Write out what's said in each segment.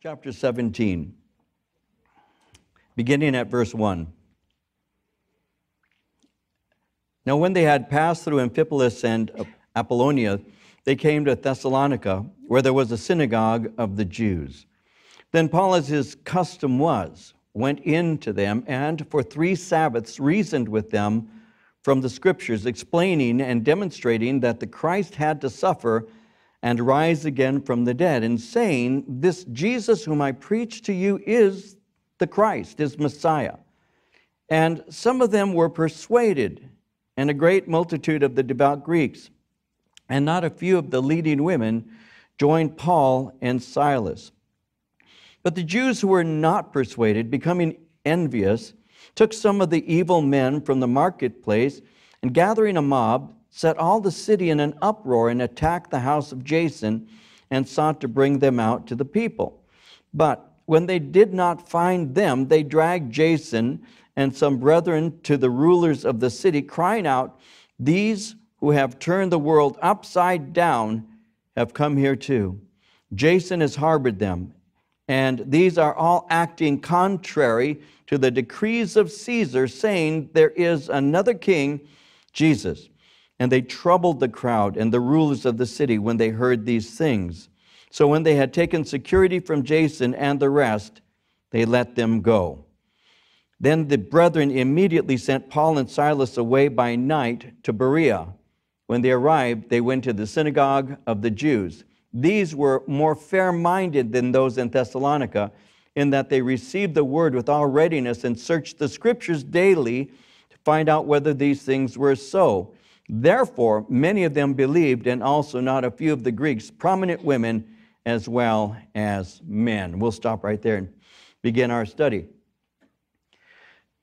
chapter 17, beginning at verse 1. Now, when they had passed through Amphipolis and Apollonia, they came to Thessalonica, where there was a synagogue of the Jews. Then Paul, as his custom was, went in to them and for three Sabbaths reasoned with them from the scriptures, explaining and demonstrating that the Christ had to suffer and rise again from the dead, and saying, This Jesus whom I preach to you is the Christ, is Messiah. And some of them were persuaded, and a great multitude of the devout Greeks, and not a few of the leading women joined Paul and Silas. But the Jews who were not persuaded, becoming envious, took some of the evil men from the marketplace, and gathering a mob, set all the city in an uproar and attacked the house of Jason and sought to bring them out to the people. But when they did not find them, they dragged Jason and some brethren to the rulers of the city, crying out, These who have turned the world upside down have come here too. Jason has harbored them, and these are all acting contrary to the decrees of Caesar, saying, There is another king, Jesus. And they troubled the crowd and the rulers of the city when they heard these things. So when they had taken security from Jason and the rest, they let them go. Then the brethren immediately sent Paul and Silas away by night to Berea. When they arrived, they went to the synagogue of the Jews. These were more fair minded than those in Thessalonica, in that they received the word with all readiness and searched the scriptures daily to find out whether these things were so. Therefore, many of them believed, and also not a few of the Greeks, prominent women as well as men. We'll stop right there and begin our study.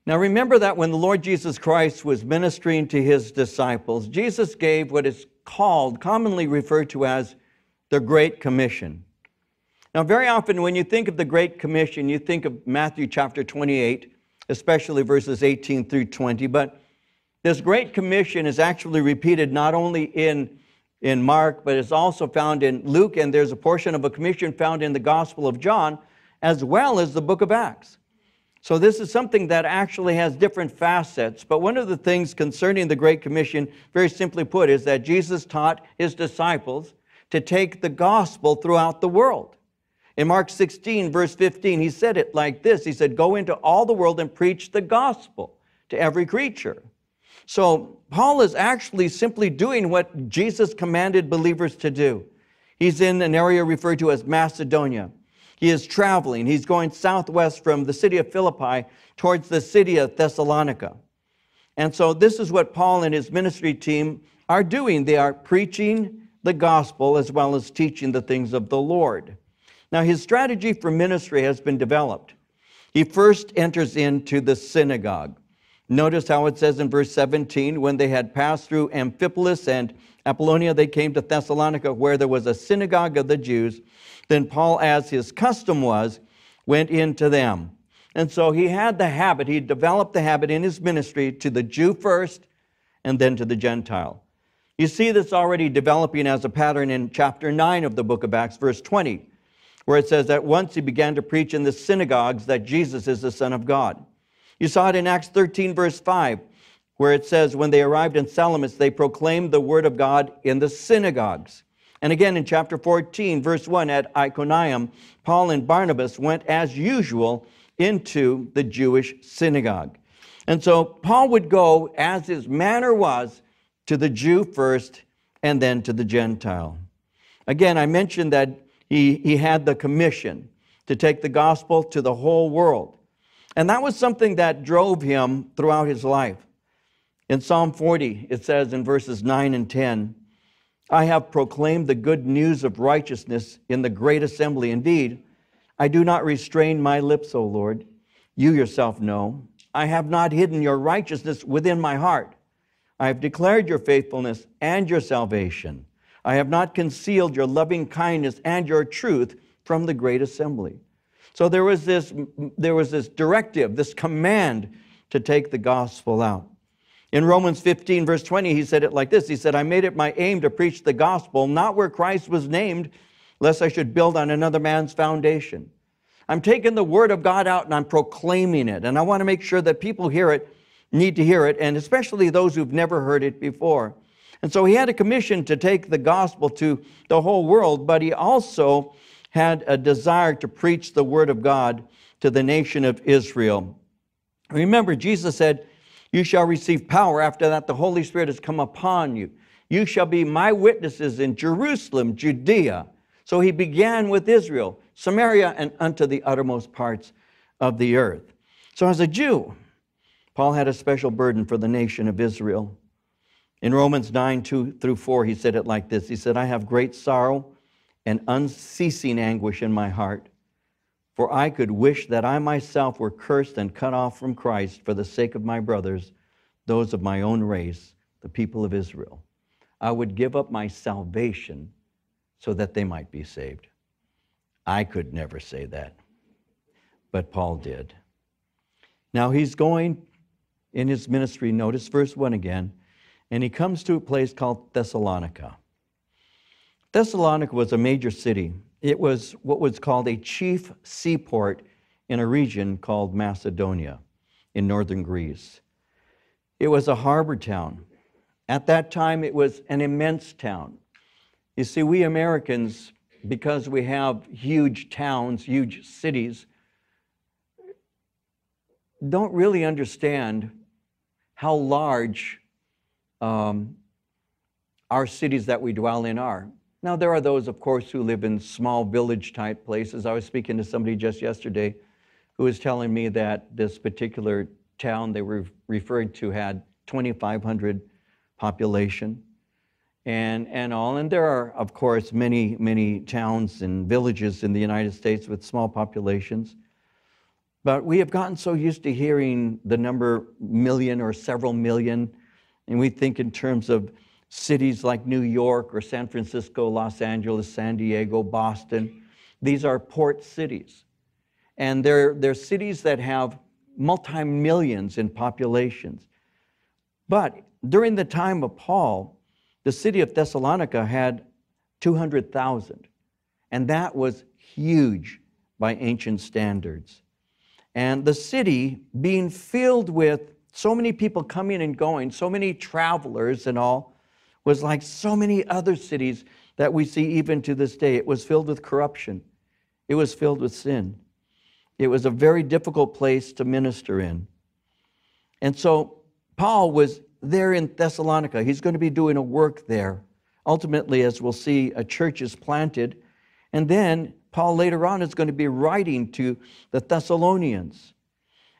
Now, remember that when the Lord Jesus Christ was ministering to his disciples, Jesus gave what is called, commonly referred to as the Great Commission. Now, very often when you think of the Great Commission, you think of Matthew chapter 28, especially verses 18 through 20, but this Great Commission is actually repeated not only in, in Mark, but it's also found in Luke, and there's a portion of a commission found in the Gospel of John, as well as the book of Acts. So, this is something that actually has different facets. But one of the things concerning the Great Commission, very simply put, is that Jesus taught his disciples to take the gospel throughout the world. In Mark 16, verse 15, he said it like this He said, Go into all the world and preach the gospel to every creature. So Paul is actually simply doing what Jesus commanded believers to do. He's in an area referred to as Macedonia. He is traveling. He's going southwest from the city of Philippi towards the city of Thessalonica. And so this is what Paul and his ministry team are doing. They are preaching the gospel as well as teaching the things of the Lord. Now, his strategy for ministry has been developed. He first enters into the synagogue. Notice how it says in verse 17 when they had passed through Amphipolis and Apollonia, they came to Thessalonica, where there was a synagogue of the Jews. Then Paul, as his custom was, went into them. And so he had the habit, he developed the habit in his ministry to the Jew first and then to the Gentile. You see this already developing as a pattern in chapter 9 of the book of Acts, verse 20, where it says that once he began to preach in the synagogues that Jesus is the Son of God. You saw it in Acts 13, verse 5, where it says, When they arrived in Salamis, they proclaimed the word of God in the synagogues. And again in chapter 14, verse 1, at Iconium, Paul and Barnabas went as usual into the Jewish synagogue. And so Paul would go, as his manner was, to the Jew first and then to the Gentile. Again, I mentioned that he, he had the commission to take the gospel to the whole world. And that was something that drove him throughout his life. In Psalm 40, it says in verses 9 and 10, I have proclaimed the good news of righteousness in the great assembly. Indeed, I do not restrain my lips, O Lord. You yourself know. I have not hidden your righteousness within my heart. I have declared your faithfulness and your salvation. I have not concealed your loving kindness and your truth from the great assembly. So there was this, there was this directive, this command to take the gospel out. In Romans 15, verse 20, he said it like this He said, I made it my aim to preach the gospel, not where Christ was named, lest I should build on another man's foundation. I'm taking the word of God out and I'm proclaiming it. And I want to make sure that people hear it, need to hear it, and especially those who've never heard it before. And so he had a commission to take the gospel to the whole world, but he also had a desire to preach the word of God to the nation of Israel. Remember, Jesus said, You shall receive power. After that, the Holy Spirit has come upon you. You shall be my witnesses in Jerusalem, Judea. So he began with Israel, Samaria, and unto the uttermost parts of the earth. So, as a Jew, Paul had a special burden for the nation of Israel. In Romans 9, 2 through 4, he said it like this He said, I have great sorrow and unceasing anguish in my heart, for I could wish that I myself were cursed and cut off from Christ for the sake of my brothers, those of my own race, the people of Israel. I would give up my salvation so that they might be saved. I could never say that, but Paul did. Now he's going in his ministry, notice verse 1 again and he comes to a place called Thessalonica. Thessalonica was a major city. It was what was called a chief seaport in a region called Macedonia in northern Greece. It was a harbor town. At that time, it was an immense town. You see, we Americans, because we have huge towns, huge cities, don't really understand how large um, our cities that we dwell in are. Now, there are those, of course, who live in small village type places. I was speaking to somebody just yesterday who was telling me that this particular town they were referring to had 2,500 population and, and all. And there are, of course, many, many towns and villages in the United States with small populations. But we have gotten so used to hearing the number million or several million and we think in terms of cities like New York or San Francisco, Los Angeles, San Diego, Boston. These are port cities. And they're, they're cities that have multi millions in populations. But during the time of Paul, the city of Thessalonica had 200,000. And that was huge by ancient standards. And the city being filled with so many people coming and going, so many travelers and all, was like so many other cities that we see even to this day. It was filled with corruption, it was filled with sin. It was a very difficult place to minister in. And so Paul was there in Thessalonica. He's going to be doing a work there. Ultimately, as we'll see, a church is planted. And then Paul later on is going to be writing to the Thessalonians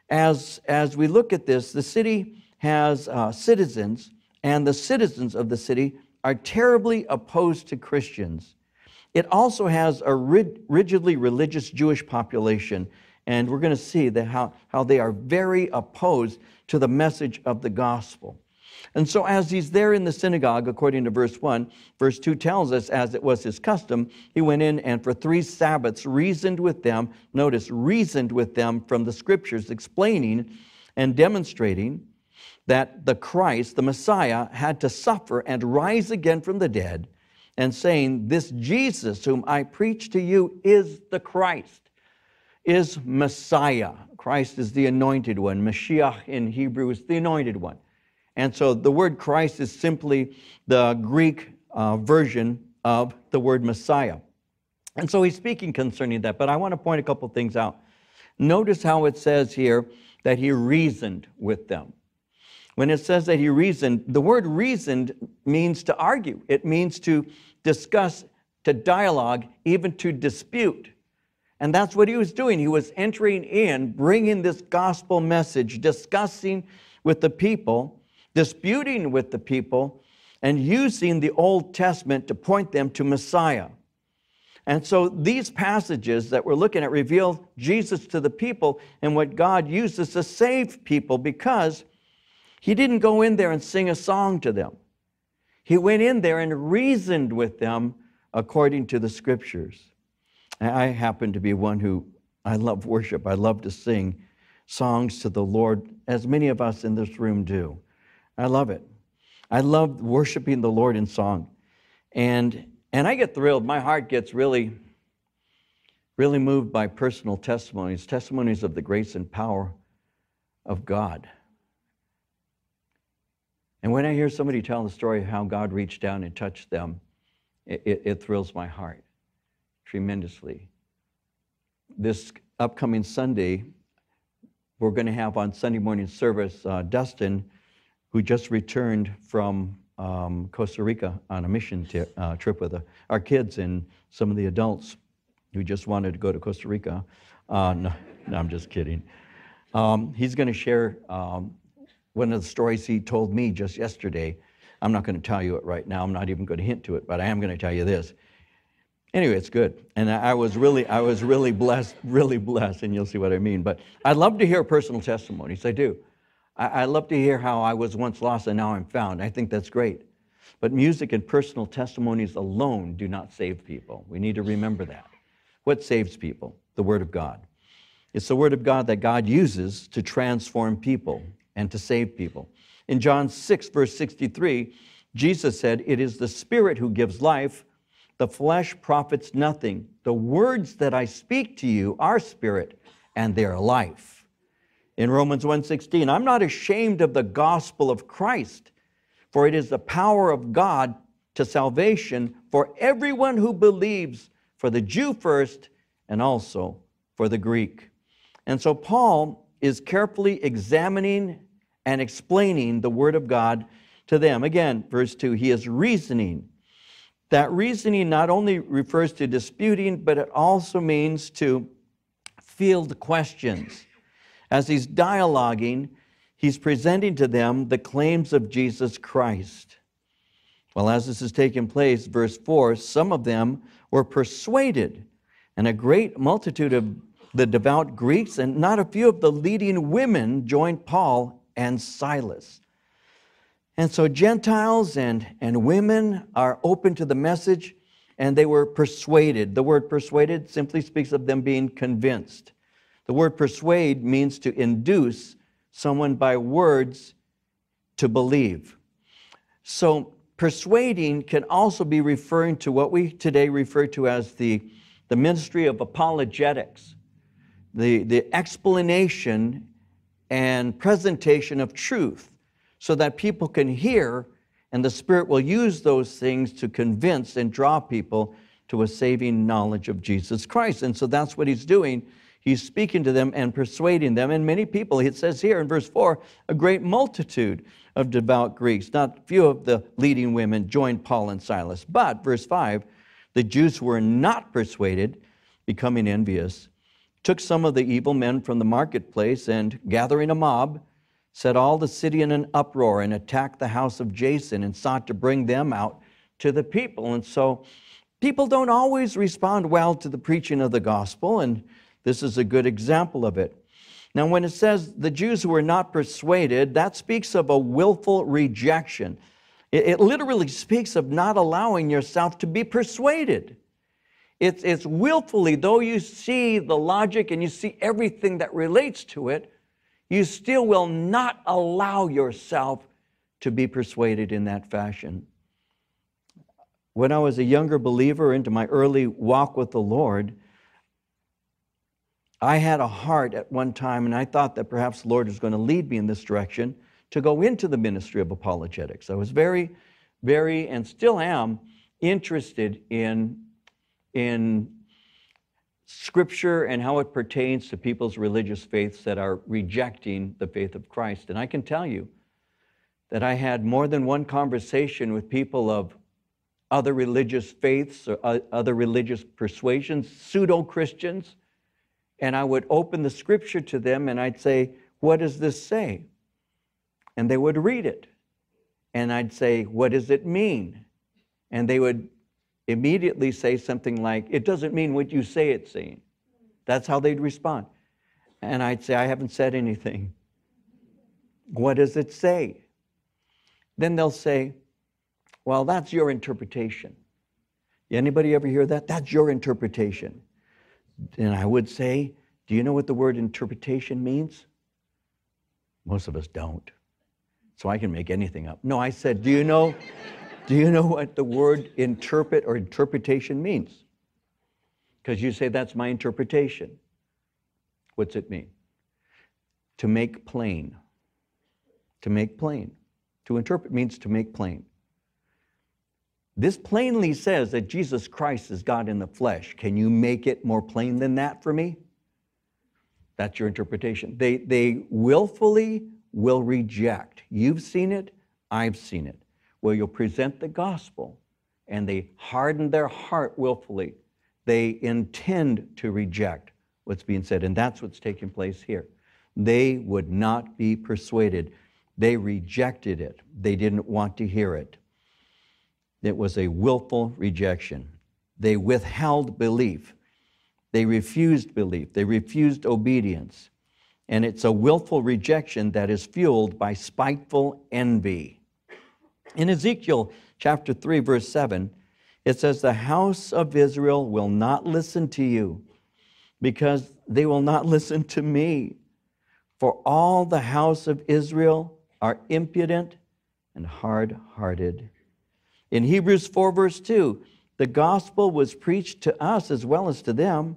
as, as we look at this, the city has uh, citizens, and the citizens of the city are terribly opposed to Christians. It also has a rigidly religious Jewish population, and we're going to see that how, how they are very opposed to the message of the gospel. And so, as he's there in the synagogue, according to verse 1, verse 2 tells us, as it was his custom, he went in and for three Sabbaths reasoned with them. Notice, reasoned with them from the scriptures, explaining and demonstrating that the Christ, the Messiah, had to suffer and rise again from the dead, and saying, This Jesus whom I preach to you is the Christ, is Messiah. Christ is the anointed one. Mashiach in Hebrew is the anointed one. And so the word Christ is simply the Greek uh, version of the word Messiah. And so he's speaking concerning that, but I want to point a couple things out. Notice how it says here that he reasoned with them. When it says that he reasoned, the word reasoned means to argue, it means to discuss, to dialogue, even to dispute. And that's what he was doing. He was entering in, bringing this gospel message, discussing with the people disputing with the people and using the Old Testament to point them to Messiah. And so these passages that we're looking at reveal Jesus to the people and what God uses to save people because he didn't go in there and sing a song to them. He went in there and reasoned with them according to the scriptures. I happen to be one who I love worship. I love to sing songs to the Lord, as many of us in this room do. I love it. I love worshiping the Lord in song. And, and I get thrilled. My heart gets really really moved by personal testimonies, testimonies of the grace and power of God. And when I hear somebody tell the story of how God reached down and touched them, it, it, it thrills my heart tremendously. This upcoming Sunday, we're going to have on Sunday morning service uh, Dustin, who just returned from um, Costa Rica on a mission t- uh, trip with uh, our kids and some of the adults who just wanted to go to Costa Rica. Uh, no, no, I'm just kidding. Um, he's going to share um, one of the stories he told me just yesterday. I'm not going to tell you it right now. I'm not even going to hint to it, but I am going to tell you this. Anyway, it's good, and I was really, I was really blessed, really blessed, and you'll see what I mean. But I love to hear personal testimonies. I do. I, I love to hear how I was once lost and now I'm found. I think that's great. But music and personal testimonies alone do not save people. We need to remember that. What saves people? The Word of God. It's the Word of God that God uses to transform people and to save people. In John 6, verse 63, Jesus said, It is the Spirit who gives life, the flesh profits nothing. The words that I speak to you are spirit and they are life. In Romans 1:16, I'm not ashamed of the gospel of Christ, for it is the power of God to salvation for everyone who believes, for the Jew first and also for the Greek. And so Paul is carefully examining and explaining the word of God to them. Again, verse 2, he is reasoning that reasoning not only refers to disputing, but it also means to field questions. As he's dialoguing, he's presenting to them the claims of Jesus Christ. Well, as this is taking place, verse 4 some of them were persuaded, and a great multitude of the devout Greeks and not a few of the leading women joined Paul and Silas. And so Gentiles and, and women are open to the message and they were persuaded. The word persuaded simply speaks of them being convinced. The word persuade means to induce someone by words to believe. So persuading can also be referring to what we today refer to as the, the ministry of apologetics, the, the explanation and presentation of truth so that people can hear, and the Spirit will use those things to convince and draw people to a saving knowledge of Jesus Christ. And so that's what he's doing. He's speaking to them and persuading them. And many people, it says here in verse 4, a great multitude of devout Greeks, not few of the leading women, joined Paul and Silas. But, verse 5, the Jews were not persuaded, becoming envious, took some of the evil men from the marketplace and, gathering a mob, set all the city in an uproar and attacked the house of Jason and sought to bring them out to the people. And so people don't always respond well to the preaching of the gospel, and this is a good example of it. Now, when it says the Jews who were not persuaded, that speaks of a willful rejection. It, it literally speaks of not allowing yourself to be persuaded. It's, it's willfully, though you see the logic and you see everything that relates to it, you still will not allow yourself to be persuaded in that fashion. When I was a younger believer into my early walk with the Lord, I had a heart at one time, and I thought that perhaps the Lord was going to lead me in this direction to go into the ministry of apologetics. I was very, very, and still am interested in, in Scripture and how it pertains to people's religious faiths that are rejecting the faith of Christ. And I can tell you that I had more than one conversation with people of other religious faiths or uh, other religious persuasions, pseudo Christians, and I would open the Scripture to them and I'd say, What does this say? And they would read it. And I'd say, What does it mean? And they would immediately say something like, It doesn't mean what you say it's saying. That's how they'd respond. And I'd say, I haven't said anything. What does it say? Then they'll say, Well, that's your interpretation. Anybody ever hear that? That's your interpretation. And I would say, Do you know what the word interpretation means? Most of us don't. So I can make anything up. No, I said, Do you know? Do you know what the word interpret or interpretation means? Because you say that's my interpretation. What's it mean? To make plain. To make plain. To interpret means to make plain. This plainly says that Jesus Christ is God in the flesh. Can you make it more plain than that for me? That's your interpretation. They, they willfully will reject. You've seen it, I've seen it. Well, you'll present the gospel and they harden their heart willfully. They intend to reject what's being said, and that's what's taking place here. They would not be persuaded. They rejected it, they didn't want to hear it. It was a willful rejection. They withheld belief. They refused belief. They refused obedience. And it's a willful rejection that is fueled by spiteful envy. In Ezekiel chapter 3, verse 7, it says, The house of Israel will not listen to you because they will not listen to me. For all the house of Israel are impudent and hard hearted. In Hebrews 4, verse 2, the gospel was preached to us as well as to them,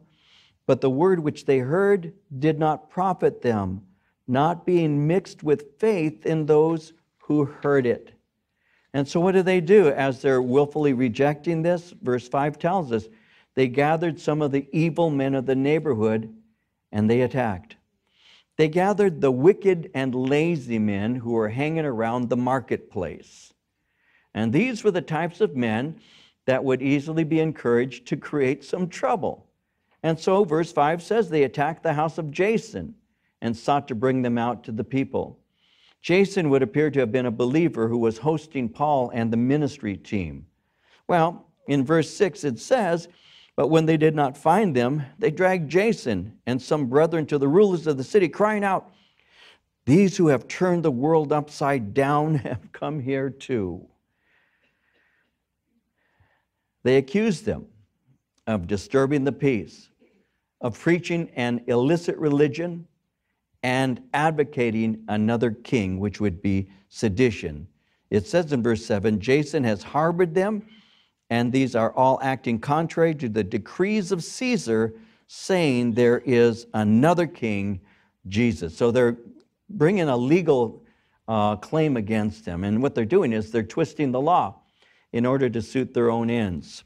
but the word which they heard did not profit them, not being mixed with faith in those who heard it. And so, what do they do as they're willfully rejecting this? Verse 5 tells us they gathered some of the evil men of the neighborhood and they attacked. They gathered the wicked and lazy men who were hanging around the marketplace. And these were the types of men that would easily be encouraged to create some trouble. And so, verse 5 says they attacked the house of Jason and sought to bring them out to the people. Jason would appear to have been a believer who was hosting Paul and the ministry team. Well, in verse 6 it says, But when they did not find them, they dragged Jason and some brethren to the rulers of the city, crying out, These who have turned the world upside down have come here too. They accused them of disturbing the peace, of preaching an illicit religion, and advocating another king, which would be sedition. It says in verse 7 Jason has harbored them, and these are all acting contrary to the decrees of Caesar, saying there is another king, Jesus. So they're bringing a legal uh, claim against him. And what they're doing is they're twisting the law in order to suit their own ends.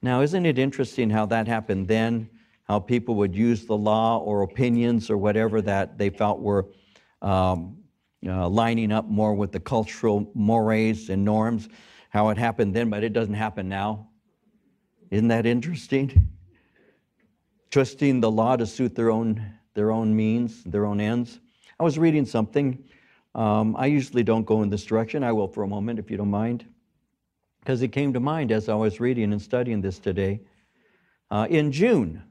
Now, isn't it interesting how that happened then? How people would use the law or opinions or whatever that they felt were um, uh, lining up more with the cultural mores and norms, how it happened then, but it doesn't happen now. Isn't that interesting? Twisting the law to suit their own, their own means, their own ends. I was reading something. Um, I usually don't go in this direction. I will for a moment, if you don't mind because it came to mind as I was reading and studying this today. Uh, in June,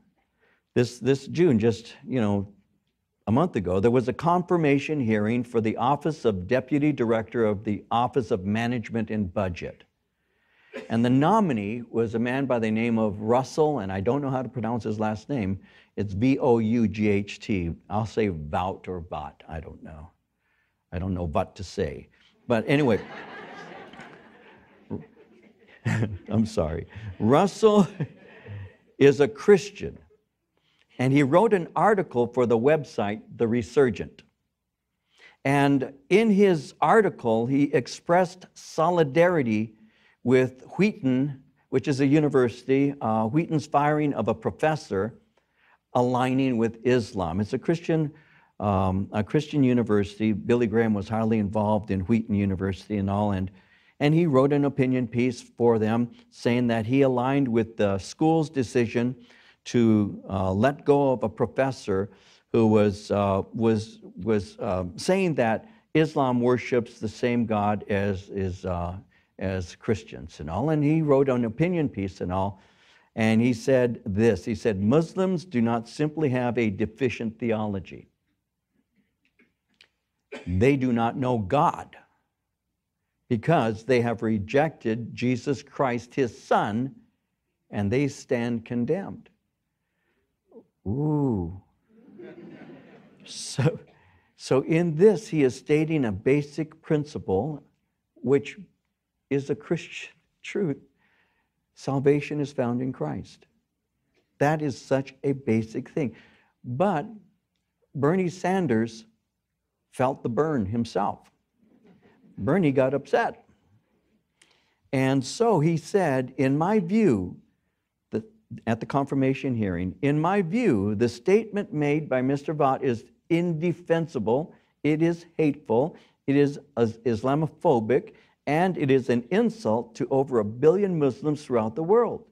this, this June, just, you know, a month ago, there was a confirmation hearing for the Office of Deputy Director of the Office of Management and Budget. And the nominee was a man by the name of Russell, and I don't know how to pronounce his last name. It's V O U G H T. I'll say Vout or Vot. I don't know. I don't know what to say. But anyway. I'm sorry. Russell is a Christian, and he wrote an article for the website The Resurgent. And in his article, he expressed solidarity with Wheaton, which is a university, uh, Wheaton's firing of a professor aligning with Islam. It's a Christian, um, a Christian university. Billy Graham was highly involved in Wheaton University and all, and and he wrote an opinion piece for them saying that he aligned with the school's decision to uh, let go of a professor who was, uh, was, was uh, saying that Islam worships the same God as, uh, as Christians and all. And he wrote an opinion piece and all. And he said this He said, Muslims do not simply have a deficient theology, they do not know God because they have rejected Jesus Christ, his Son, and they stand condemned. Ooh. So, so in this, he is stating a basic principle, which is a Christian truth. Salvation is found in Christ. That is such a basic thing. But Bernie Sanders felt the burn himself. Bernie got upset. And so he said, in my view, at the confirmation hearing, in my view, the statement made by Mr. Vought is indefensible, it is hateful, it is Islamophobic, and it is an insult to over a billion Muslims throughout the world.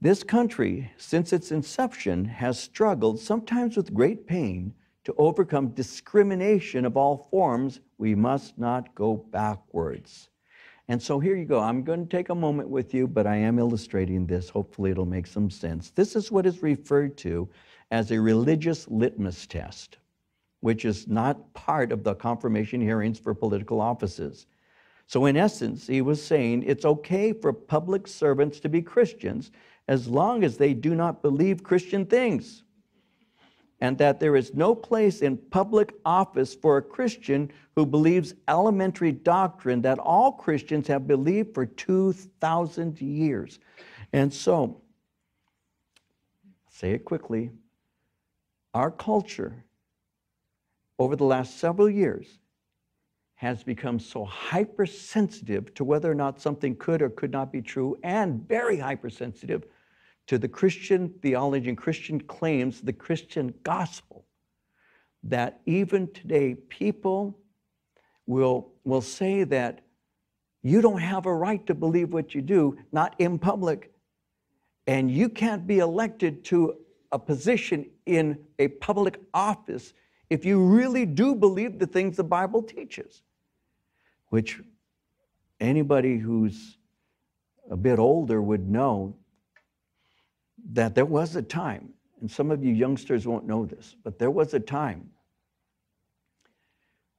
This country, since its inception, has struggled, sometimes with great pain, to overcome discrimination of all forms. We must not go backwards. And so here you go. I'm going to take a moment with you, but I am illustrating this. Hopefully, it'll make some sense. This is what is referred to as a religious litmus test, which is not part of the confirmation hearings for political offices. So, in essence, he was saying it's okay for public servants to be Christians as long as they do not believe Christian things and that there is no place in public office for a Christian who believes elementary doctrine that all Christians have believed for 2,000 years. And so, say it quickly, our culture over the last several years has become so hypersensitive to whether or not something could or could not be true, and very hypersensitive to the Christian theology and Christian claims, the Christian gospel, that even today people will, will say that you don't have a right to believe what you do, not in public, and you can't be elected to a position in a public office if you really do believe the things the Bible teaches, which anybody who's a bit older would know that there was a time, and some of you youngsters won't know this, but there was a time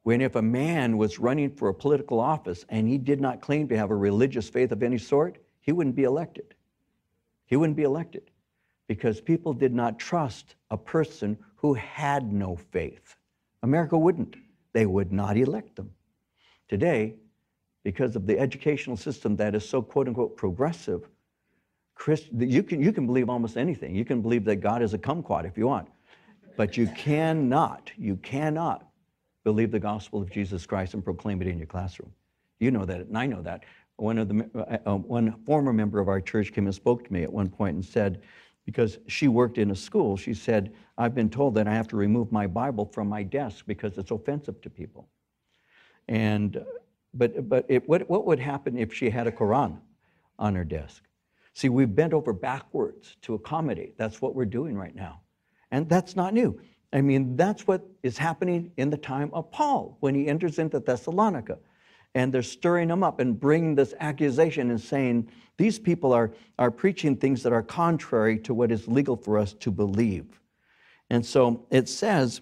when if a man was running for a political office and he did not claim to have a religious faith of any sort, he wouldn't be elected. He wouldn't be elected because people did not trust a person who had no faith. America wouldn't. They would not elect them. Today, because of the educational system that is so quote unquote progressive, Christ, you, can, you can believe almost anything. You can believe that God is a kumquat if you want. But you cannot, you cannot believe the gospel of Jesus Christ and proclaim it in your classroom. You know that, and I know that. One, of the, uh, uh, one former member of our church came and spoke to me at one point and said, because she worked in a school, she said, I've been told that I have to remove my Bible from my desk because it's offensive to people. And, but, but it, what, what would happen if she had a Quran on her desk? See, we've bent over backwards to accommodate. That's what we're doing right now. And that's not new. I mean, that's what is happening in the time of Paul when he enters into Thessalonica. And they're stirring him up and bringing this accusation and saying, these people are, are preaching things that are contrary to what is legal for us to believe. And so it says,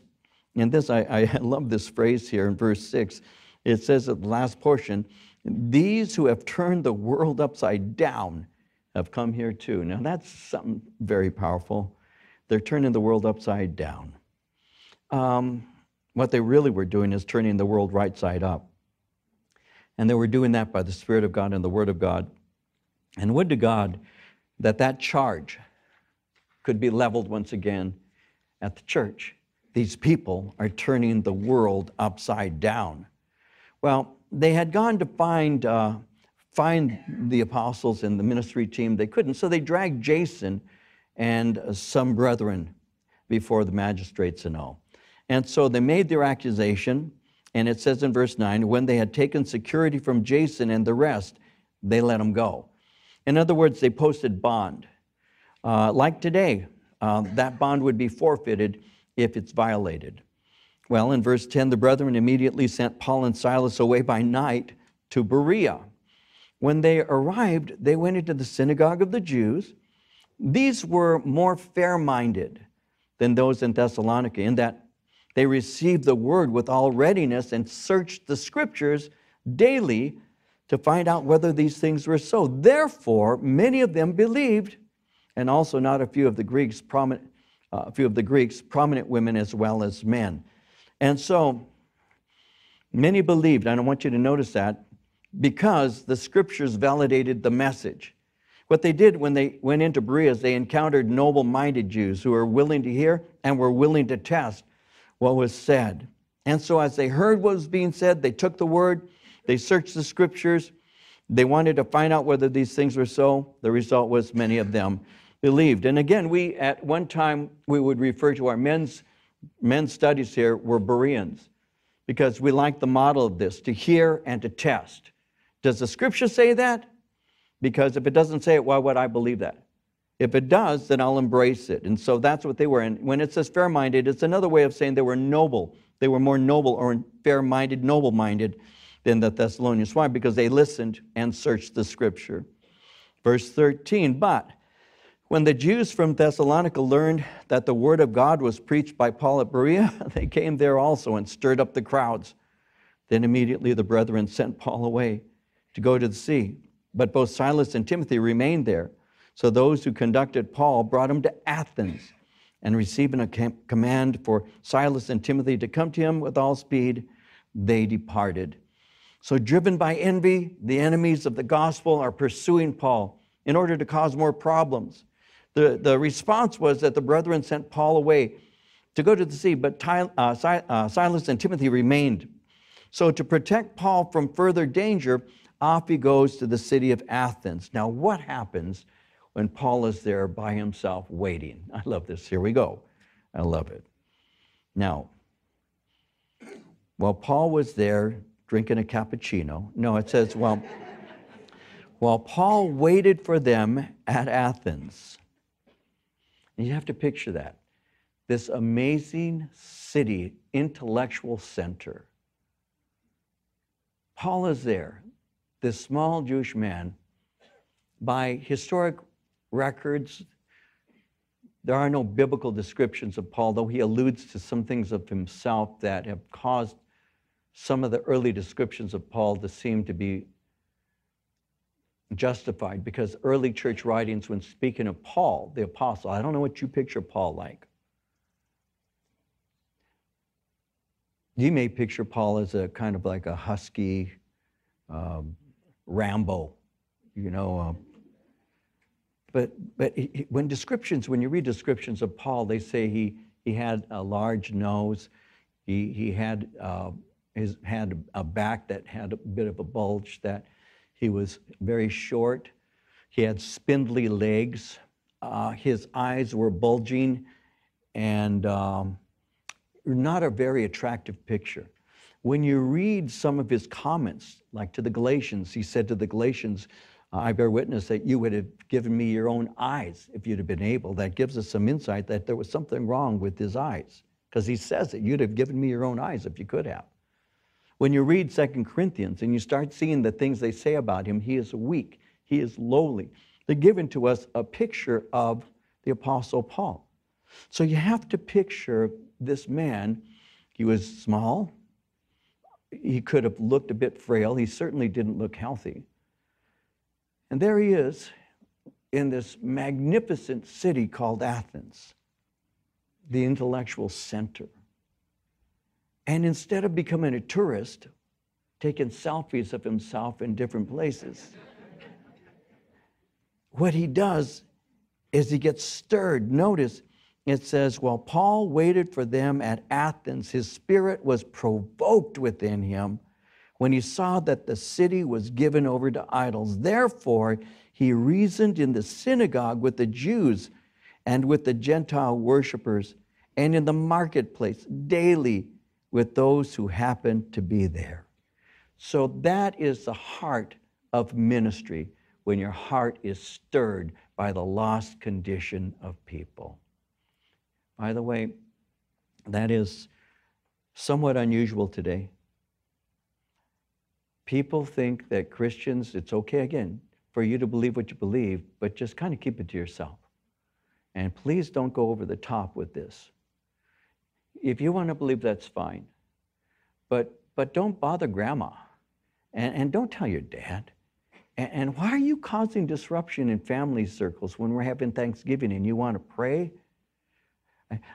and this, I, I love this phrase here in verse 6. It says at the last portion, these who have turned the world upside down have come here too. Now, that's something very powerful. They're turning the world upside down. Um, what they really were doing is turning the world right side up. And they were doing that by the Spirit of God and the Word of God. And would to God that that charge could be leveled once again at the church. These people are turning the world upside down. Well, they had gone to find uh, find the apostles and the ministry team. They couldn't, so they dragged Jason and some brethren before the magistrates and all. And so they made their accusation, and it says in verse 9 when they had taken security from Jason and the rest, they let him go. In other words, they posted bond. Uh, like today, uh, that bond would be forfeited if it's violated. Well, in verse 10, the brethren immediately sent Paul and Silas away by night to Berea. When they arrived, they went into the synagogue of the Jews. These were more fair minded than those in Thessalonica, in that they received the word with all readiness and searched the scriptures daily to find out whether these things were so. Therefore, many of them believed, and also not a few of the Greeks, prominent, uh, a few of the Greeks, prominent women as well as men. And so, many believed, and I want you to notice that because the scriptures validated the message. What they did when they went into Berea is they encountered noble minded Jews who were willing to hear and were willing to test what was said. And so, as they heard what was being said, they took the word, they searched the scriptures, they wanted to find out whether these things were so. The result was many of them believed. And again, we at one time we would refer to our men's men's studies here were Bereans because we like the model of this to hear and to test. Does the scripture say that? Because if it doesn't say it, why would I believe that? If it does, then I'll embrace it. And so that's what they were. And when it says fair minded, it's another way of saying they were noble. They were more noble or fair minded, noble minded than the Thessalonians. Why? Because they listened and searched the scripture. Verse 13, but when the Jews from Thessalonica learned that the word of God was preached by Paul at Berea, they came there also and stirred up the crowds. Then immediately the brethren sent Paul away to go to the sea. But both Silas and Timothy remained there. So those who conducted Paul brought him to Athens, and receiving a command for Silas and Timothy to come to him with all speed, they departed. So, driven by envy, the enemies of the gospel are pursuing Paul in order to cause more problems. The, the response was that the brethren sent Paul away to go to the sea, but Ty, uh, si, uh, Silas and Timothy remained. So, to protect Paul from further danger, off he goes to the city of Athens. Now, what happens when Paul is there by himself waiting? I love this. Here we go. I love it. Now, while Paul was there drinking a cappuccino, no, it says, well, while Paul waited for them at Athens, you have to picture that this amazing city, intellectual center. Paul is there, this small Jewish man. By historic records, there are no biblical descriptions of Paul, though he alludes to some things of himself that have caused some of the early descriptions of Paul to seem to be justified because early church writings, when speaking of Paul, the apostle, I don't know what you picture Paul like. You may picture Paul as a kind of like a husky um, Rambo, you know. Um, but but he, when descriptions, when you read descriptions of Paul, they say he he had a large nose, he he had uh, his had a back that had a bit of a bulge that he was very short. He had spindly legs. Uh, his eyes were bulging and um, not a very attractive picture. When you read some of his comments, like to the Galatians, he said to the Galatians, I bear witness that you would have given me your own eyes if you'd have been able. That gives us some insight that there was something wrong with his eyes. Because he says it, you'd have given me your own eyes if you could have. When you read Second Corinthians and you start seeing the things they say about him, he is weak, he is lowly. They're given to us a picture of the Apostle Paul. So you have to picture this man. He was small. He could have looked a bit frail. He certainly didn't look healthy. And there he is in this magnificent city called Athens, the intellectual center. And instead of becoming a tourist, taking selfies of himself in different places, what he does is he gets stirred. Notice it says, while Paul waited for them at Athens, his spirit was provoked within him when he saw that the city was given over to idols. Therefore, he reasoned in the synagogue with the Jews and with the Gentile worshippers and in the marketplace daily with those who happen to be there. So that is the heart of ministry when your heart is stirred by the lost condition of people. By the way, that is somewhat unusual today. People think that Christians, it's okay again for you to believe what you believe, but just kind of keep it to yourself. And please don't go over the top with this. If you want to believe, that's fine. But, but don't bother grandma. And, and don't tell your dad. And, and why are you causing disruption in family circles when we're having Thanksgiving and you want to pray?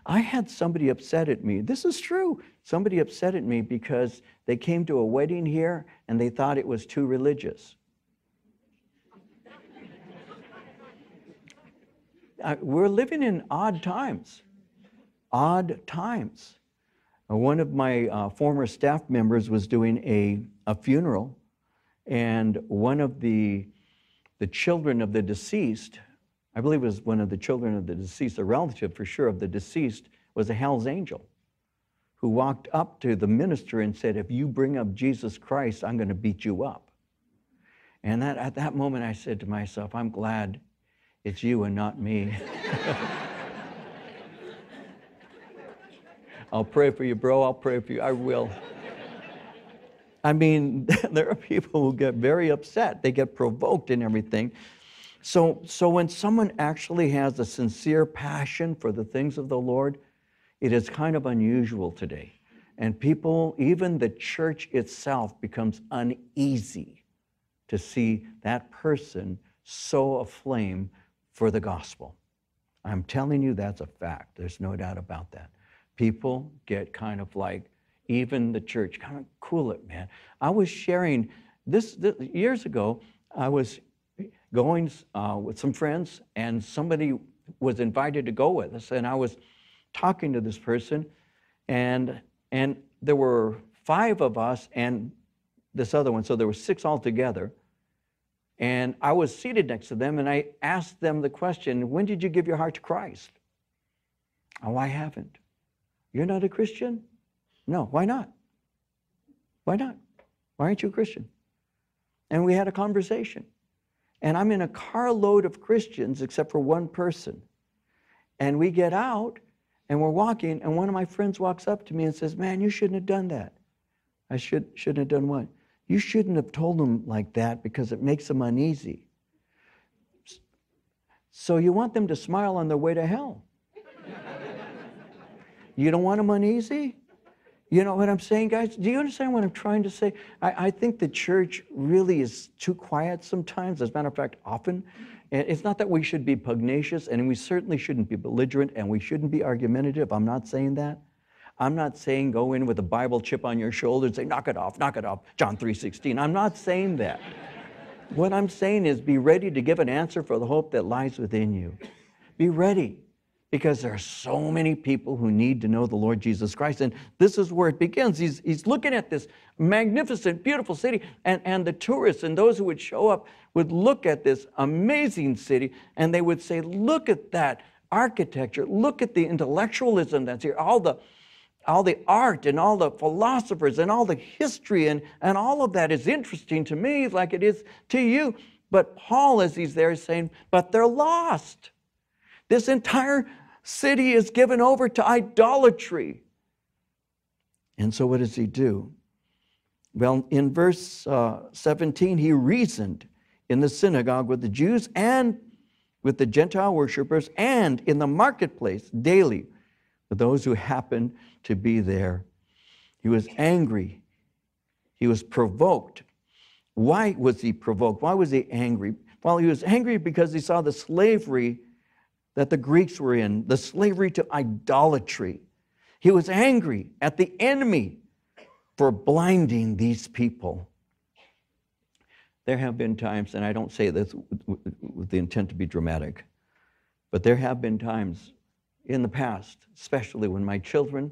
I had somebody upset at me. This is true. Somebody upset at me because they came to a wedding here and they thought it was too religious. uh, we're living in odd times. Odd times. Uh, one of my uh, former staff members was doing a, a funeral, and one of the, the children of the deceased, I believe it was one of the children of the deceased, a relative for sure of the deceased, was a Hell's Angel who walked up to the minister and said, If you bring up Jesus Christ, I'm going to beat you up. And that, at that moment, I said to myself, I'm glad it's you and not me. I'll pray for you, bro. I'll pray for you. I will. I mean, there are people who get very upset. They get provoked and everything. So, so when someone actually has a sincere passion for the things of the Lord, it is kind of unusual today. And people, even the church itself, becomes uneasy to see that person so aflame for the gospel. I'm telling you, that's a fact. There's no doubt about that. People get kind of like, even the church, kind of cool it, man. I was sharing this, this years ago, I was going uh, with some friends, and somebody was invited to go with us, and I was talking to this person, and and there were five of us and this other one, so there were six altogether. And I was seated next to them, and I asked them the question, "When did you give your heart to Christ?" Oh, I haven't. You're not a Christian? No. Why not? Why not? Why aren't you a Christian? And we had a conversation. And I'm in a carload of Christians except for one person. And we get out, and we're walking, and one of my friends walks up to me and says, Man, you shouldn't have done that. I should, shouldn't have done what? You shouldn't have told them like that because it makes them uneasy. So you want them to smile on their way to hell. you don't want them uneasy? You know what I'm saying, guys? Do you understand what I'm trying to say? I, I, think the church really is too quiet sometimes. As a matter of fact, often. And it's not that we should be pugnacious, and we certainly shouldn't be belligerent, and we shouldn't be argumentative. I'm not saying that. I'm not saying go in with a Bible chip on your shoulder and say, knock it off, knock it off, John 3.16. I'm not saying that. what I'm saying is be ready to give an answer for the hope that lies within you. Be ready because there are so many people who need to know the Lord Jesus Christ. And this is where it begins. He's, he's looking at this magnificent, beautiful city, and, and the tourists and those who would show up would look at this amazing city and they would say, Look at that architecture, look at the intellectualism that's here, all the all the art and all the philosophers and all the history and, and all of that is interesting to me like it is to you. But Paul, as he's there, is saying, but they're lost. This entire city is given over to idolatry. And so, what does he do? Well, in verse uh, 17, he reasoned in the synagogue with the Jews and with the Gentile worshippers and in the marketplace daily with those who happened to be there. He was angry. He was provoked. Why was he provoked? Why was he angry? Well, he was angry because he saw the slavery that the Greeks were in, the slavery to idolatry. He was angry at the enemy for blinding these people. There have been times, and I don't say this with the intent to be dramatic, but there have been times in the past, especially when my children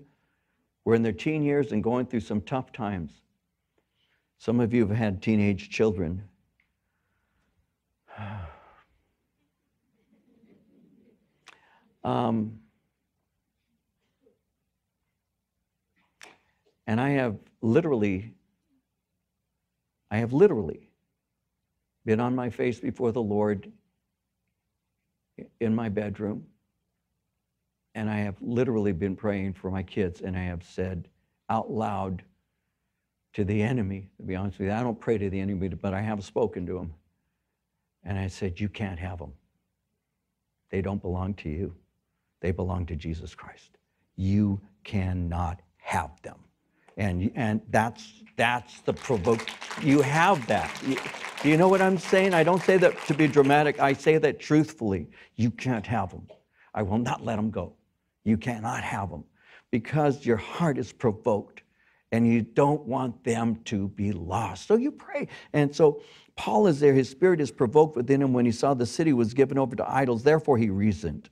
were in their teen years and going through some tough times. Some of you have had teenage children. Um, and I have literally, I have literally been on my face before the Lord in my bedroom. And I have literally been praying for my kids, and I have said out loud to the enemy, to be honest with you, I don't pray to the enemy, but I have spoken to him. And I said, You can't have them. They don't belong to you. They belong to Jesus Christ. You cannot have them. And, and that's, that's the provoke. You have that. You, you know what I'm saying? I don't say that to be dramatic. I say that truthfully. You can't have them. I will not let them go. You cannot have them because your heart is provoked and you don't want them to be lost. So you pray. And so Paul is there. His spirit is provoked within him when he saw the city was given over to idols. Therefore, he reasoned.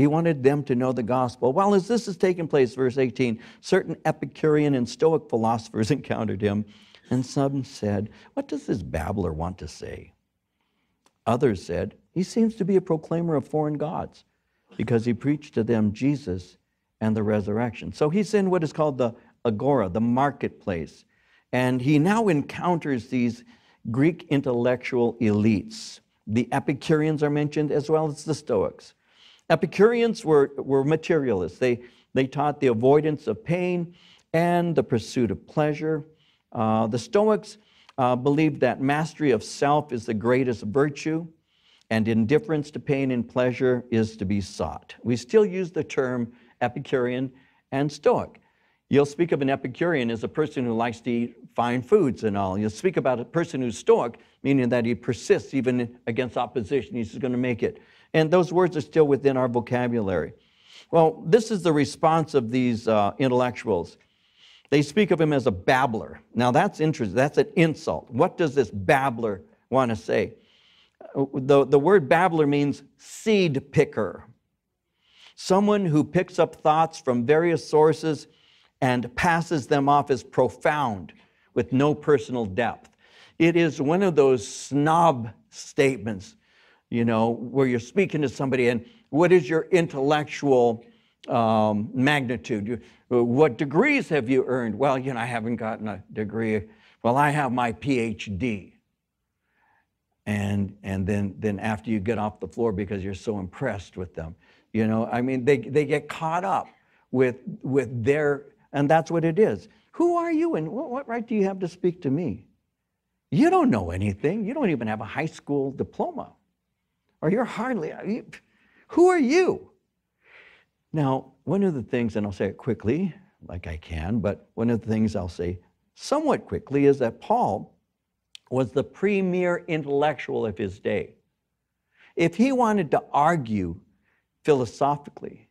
He wanted them to know the gospel. While as this is taking place, verse 18, certain Epicurean and Stoic philosophers encountered him, and some said, What does this babbler want to say? Others said, He seems to be a proclaimer of foreign gods because he preached to them Jesus and the resurrection. So he's in what is called the agora, the marketplace. And he now encounters these Greek intellectual elites. The Epicureans are mentioned as well as the Stoics. Epicureans were, were materialists. They, they taught the avoidance of pain and the pursuit of pleasure. Uh, the Stoics uh, believed that mastery of self is the greatest virtue and indifference to pain and pleasure is to be sought. We still use the term Epicurean and Stoic. You'll speak of an Epicurean as a person who likes to eat fine foods and all. You'll speak about a person who's Stoic, meaning that he persists even against opposition. He's going to make it. And those words are still within our vocabulary. Well, this is the response of these uh, intellectuals. They speak of him as a babbler. Now, that's interesting. That's an insult. What does this babbler want to say? The, the word babbler means seed picker, someone who picks up thoughts from various sources and passes them off as profound with no personal depth. It is one of those snob statements, you know, where you're speaking to somebody and what is your intellectual um, magnitude? What degrees have you earned? Well, you know, I haven't gotten a degree. Well, I have my PhD. And, and then, then after you get off the floor because you're so impressed with them, you know, I mean, they, they get caught up with, with their and that's what it is. Who are you and what, what right do you have to speak to me? You don't know anything. You don't even have a high school diploma. Or you're hardly, who are you? Now, one of the things, and I'll say it quickly, like I can, but one of the things I'll say somewhat quickly is that Paul was the premier intellectual of his day. If he wanted to argue philosophically,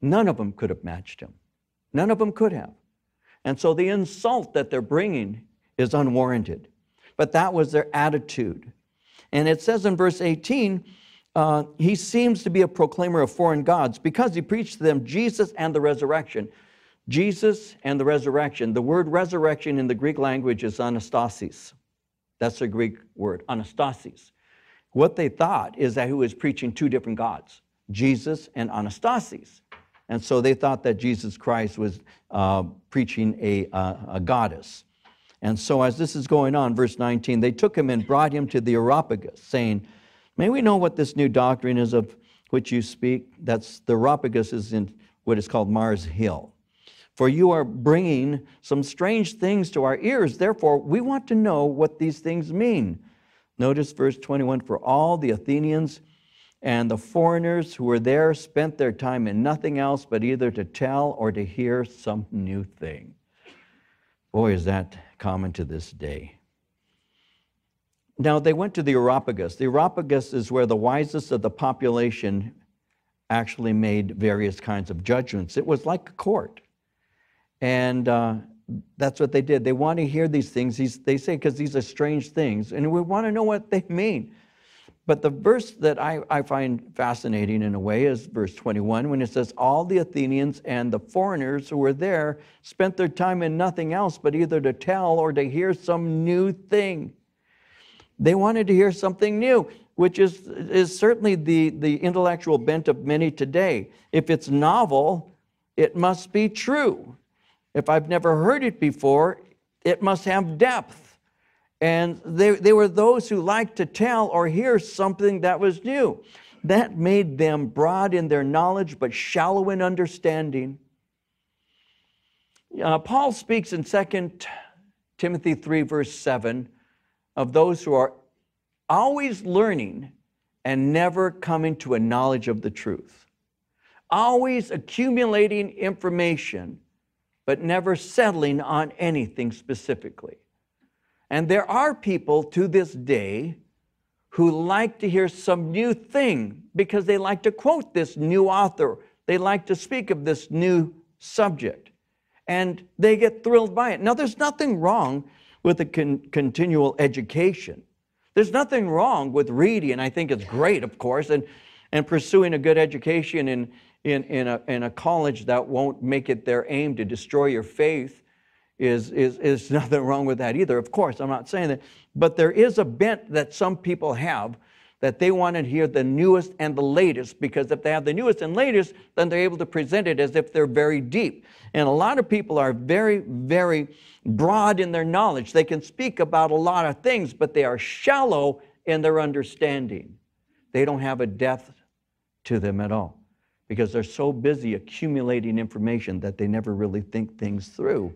none of them could have matched him. None of them could have. And so the insult that they're bringing is unwarranted. But that was their attitude. And it says in verse 18, uh, he seems to be a proclaimer of foreign gods because he preached to them Jesus and the resurrection. Jesus and the resurrection. The word resurrection in the Greek language is anastasis. That's the Greek word, anastasis. What they thought is that he was preaching two different gods, Jesus and anastasis. And so they thought that Jesus Christ was uh, preaching a, uh, a goddess. And so, as this is going on, verse 19, they took him and brought him to the Areopagus, saying, May we know what this new doctrine is of which you speak? That's the Areopagus is in what is called Mars Hill. For you are bringing some strange things to our ears. Therefore, we want to know what these things mean. Notice verse 21 For all the Athenians and the foreigners who were there spent their time in nothing else but either to tell or to hear some new thing. Boy, is that common to this day. Now, they went to the Areopagus. The Areopagus is where the wisest of the population actually made various kinds of judgments. It was like a court. And uh, that's what they did. They want to hear these things. they say, because these are strange things. And we want to know what they mean. But the verse that I, I find fascinating in a way is verse 21 when it says, All the Athenians and the foreigners who were there spent their time in nothing else but either to tell or to hear some new thing. They wanted to hear something new, which is, is certainly the, the intellectual bent of many today. If it's novel, it must be true. If I've never heard it before, it must have depth. And they, they were those who liked to tell or hear something that was new. That made them broad in their knowledge but shallow in understanding. Uh, Paul speaks in 2 Timothy 3, verse 7, of those who are always learning and never coming to a knowledge of the truth, always accumulating information, but never settling on anything specifically. And there are people to this day who like to hear some new thing because they like to quote this new author. They like to speak of this new subject. and they get thrilled by it. Now, there's nothing wrong with a con- continual education. There's nothing wrong with reading, and I think it's great, of course, and, and pursuing a good education in, in, in, a, in a college that won't make it their aim to destroy your faith is, is, is nothing wrong with that either. Of course, I'm not saying that. But there is a bent that some people have that they want to hear the newest and the latest because if they have the newest and latest, then they're able to present it as if they're very deep. And a lot of people are very, very broad in their knowledge. They can speak about a lot of things, but they are shallow in their understanding. They don't have a depth to them at all because they're so busy accumulating information that they never really think things through.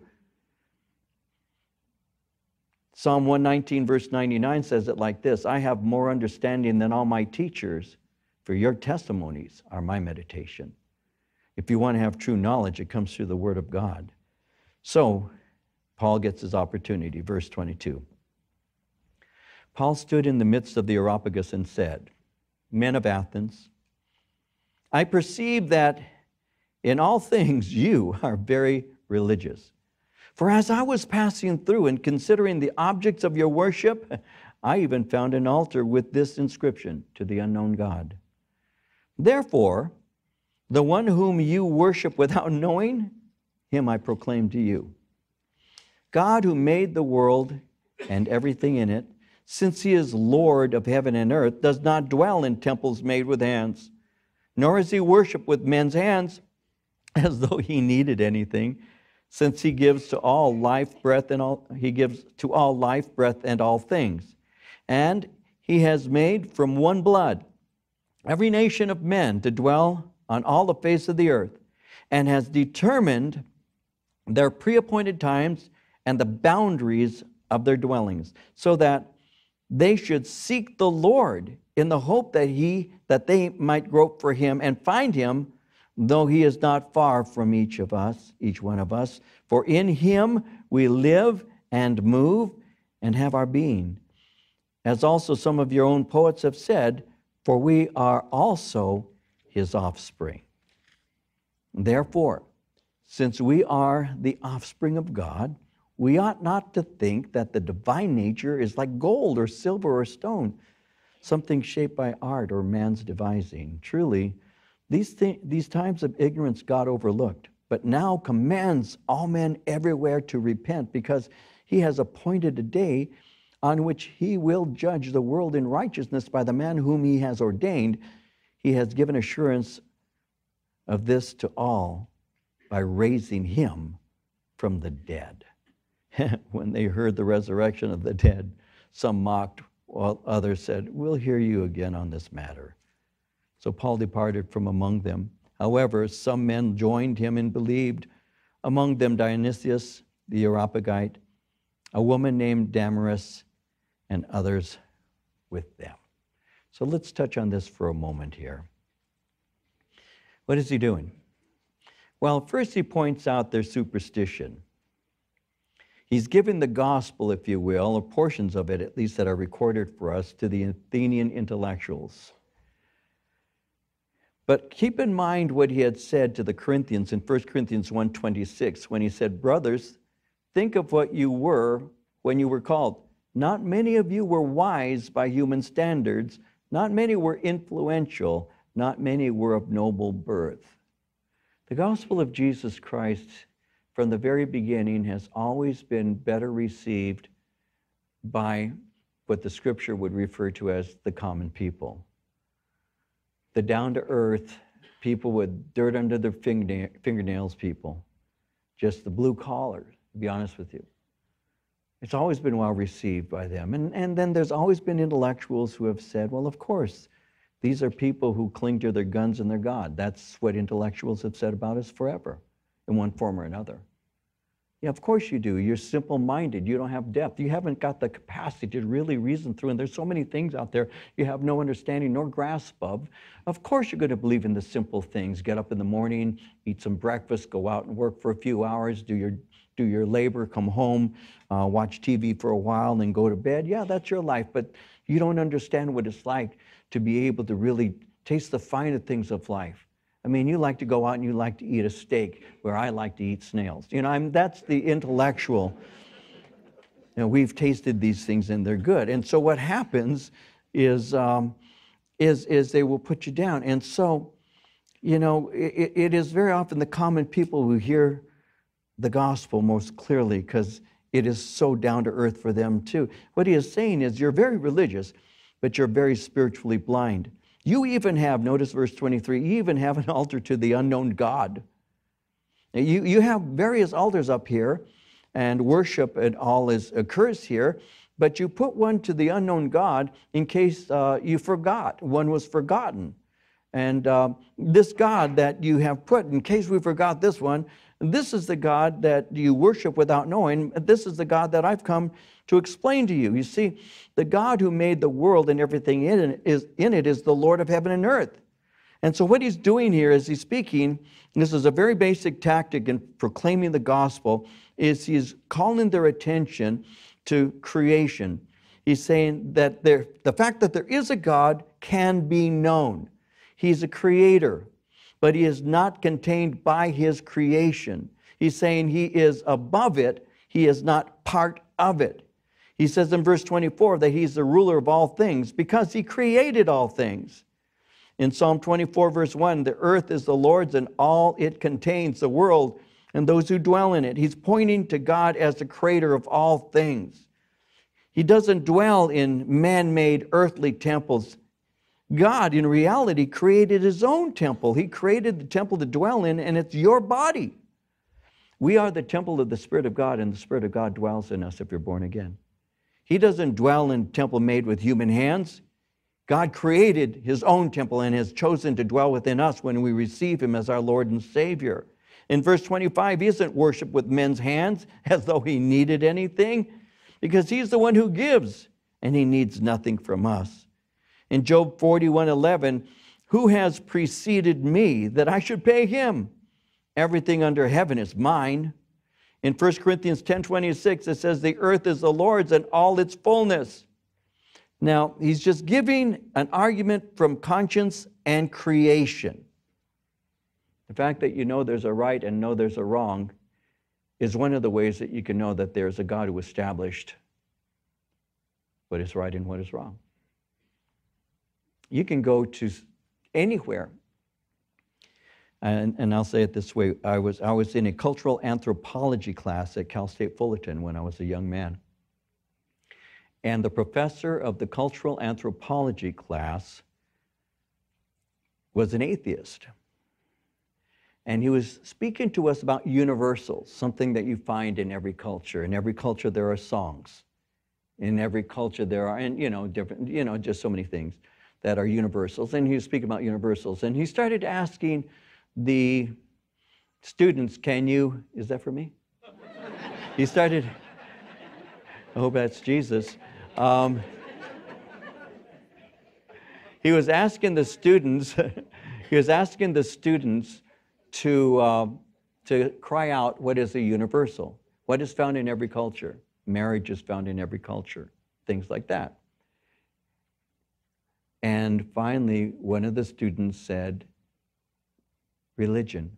Psalm 119, verse 99 says it like this I have more understanding than all my teachers, for your testimonies are my meditation. If you want to have true knowledge, it comes through the Word of God. So, Paul gets his opportunity, verse 22. Paul stood in the midst of the Areopagus and said, Men of Athens, I perceive that in all things you are very religious. For as I was passing through and considering the objects of your worship, I even found an altar with this inscription to the unknown God. Therefore, the one whom you worship without knowing, him I proclaim to you. God, who made the world and everything in it, since he is Lord of heaven and earth, does not dwell in temples made with hands, nor is he worshiped with men's hands as though he needed anything since he gives to all life, breath, and all, he gives to all life, breath, and all things. And he has made from one blood every nation of men to dwell on all the face of the earth, and has determined their pre-appointed times and the boundaries of their dwellings, so that they should seek the Lord in the hope that he that they might grope for him and find him though he is not far from each of us, each one of us. For in him we live and move and have our being. As also some of your own poets have said, for we are also his offspring. Therefore, since we are the offspring of God, we ought not to think that the divine nature is like gold or silver or stone, something shaped by art or man's devising. Truly, these, th- these times of ignorance God overlooked, but now commands all men everywhere to repent because he has appointed a day on which he will judge the world in righteousness by the man whom he has ordained. He has given assurance of this to all by raising him from the dead. when they heard the resurrection of the dead, some mocked, while others said, We'll hear you again on this matter. So Paul departed from among them. However, some men joined him and believed, among them Dionysius the Areopagite, a woman named Damaris, and others with them. So let's touch on this for a moment here. What is he doing? Well, first he points out their superstition. He's giving the gospel, if you will, or portions of it at least that are recorded for us, to the Athenian intellectuals. But keep in mind what he had said to the Corinthians in 1 Corinthians 1:26 when he said, "Brothers, think of what you were when you were called. Not many of you were wise by human standards, not many were influential, not many were of noble birth." The gospel of Jesus Christ from the very beginning has always been better received by what the scripture would refer to as the common people the down to earth people with dirt under their fingernails people, just the blue collar, to be honest with you. It's always been well received by them. And, and then there's always been intellectuals who have said, well, of course, these are people who cling to their guns and their God. That's what intellectuals have said about us forever, in one form or another. Yeah, of course you do. You're simple minded. You don't have depth. You haven't got the capacity to really reason through. And there's so many things out there you have no understanding nor grasp of. Of course, you're going to believe in the simple things. Get up in the morning, eat some breakfast, go out and work for a few hours, do your do your labor, come home, uh, watch TV for a while, and then go to bed. Yeah, that's your life. But you don't understand what it's like to be able to really taste the finer things of life I mean, you like to go out and you like to eat a steak, where I like to eat snails. You know, I mean, that's the intellectual. You know, we've tasted these things and they're good. And so what happens is, um, is, is they will put you down. And so, you know, it, it is very often the common people who hear the gospel most clearly because it is so down to earth for them too. What he is saying is, you're very religious, but you're very spiritually blind. You even have, notice verse 23, you even have an altar to the unknown God. You, you have various altars up here, and worship and all is, occurs here, but you put one to the unknown God in case uh, you forgot, one was forgotten. And uh, this God that you have put, in case we forgot this one, this is the God that you worship without knowing. This is the God that I've come to explain to you. You see, the God who made the world and everything in it is, in it is the Lord of heaven and earth. And so, what he's doing here as he's speaking, this is a very basic tactic in proclaiming the gospel, is he's calling their attention to creation. He's saying that there, the fact that there is a God can be known. He's a creator but he is not contained by his creation. He's saying he is above it, he is not part of it. He says in verse 24 that he's the ruler of all things because he created all things. In Psalm 24, verse 1, the earth is the Lord's and all it contains, the world and those who dwell in it. He's pointing to God as the creator of all things. He doesn't dwell in man made earthly temples God, in reality, created his own temple. He created the temple to dwell in, and it's your body. We are the temple of the Spirit of God, and the Spirit of God dwells in us if you're born again. He doesn't dwell in temple made with human hands. God created his own temple and has chosen to dwell within us when we receive him as our Lord and Savior. In verse 25, he isn't worshiped with men's hands as though he needed anything, because he's the one who gives, and he needs nothing from us. In Job 41 11, who has preceded me that I should pay him? Everything under heaven is mine. In 1 Corinthians 10 26, it says, The earth is the Lord's and all its fullness. Now, he's just giving an argument from conscience and creation. The fact that you know there's a right and know there's a wrong is one of the ways that you can know that there's a God who established what is right and what is wrong you can go to anywhere. And, and I'll say it this way I was, I was in a cultural anthropology class at Cal State Fullerton when I was a young man. And the professor of the cultural anthropology class was an atheist. And he was speaking to us about universals, something that you find in every culture. In every culture, there are songs. In every culture, there are, and you know, different, you know, just so many things that are universals. And he was speaking about universals. And he started asking the students, Can you, is that for me? he started, I hope that's Jesus. Um, he was asking the students, he was asking the students to, uh, to cry out what is a universal, what is found in every culture. Marriage is found in every culture, things like that. And finally, one of the students said, religion.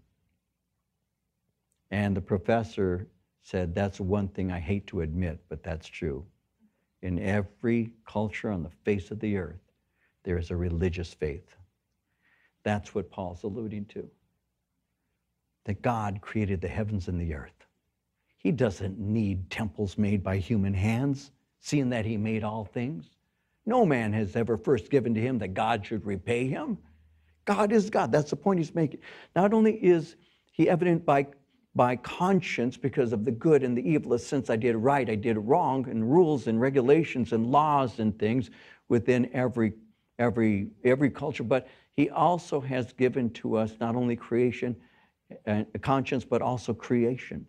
And the professor said, That's one thing I hate to admit, but that's true. In every culture on the face of the earth, there is a religious faith. That's what Paul's alluding to. That God created the heavens and the earth. He doesn't need temples made by human hands, seeing that He made all things. No man has ever first given to him that God should repay him. God is God. That's the point he's making. Not only is he evident by, by conscience because of the good and the evil, since I did right, I did wrong, and rules and regulations and laws and things within every, every, every culture, but he also has given to us not only creation, and conscience, but also creation.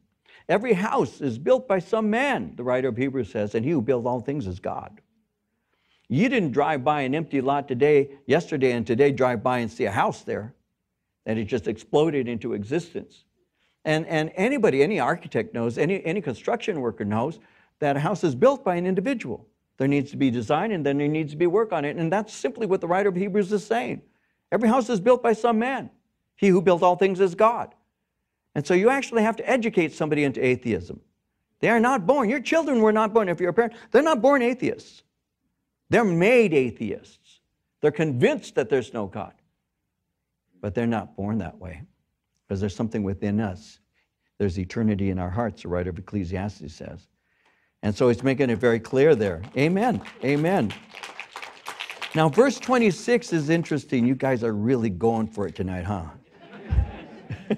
Every house is built by some man, the writer of Hebrews says, and he who built all things is God. You didn't drive by an empty lot today, yesterday, and today drive by and see a house there that it just exploded into existence. And, and anybody, any architect knows, any, any construction worker knows that a house is built by an individual. There needs to be design and then there needs to be work on it. And that's simply what the writer of Hebrews is saying. Every house is built by some man. He who built all things is God. And so you actually have to educate somebody into atheism. They are not born. Your children were not born. If you're a parent, they're not born atheists. They're made atheists. They're convinced that there's no God. But they're not born that way because there's something within us. There's eternity in our hearts, the writer of Ecclesiastes says. And so he's making it very clear there. Amen. Amen. Now, verse 26 is interesting. You guys are really going for it tonight, huh?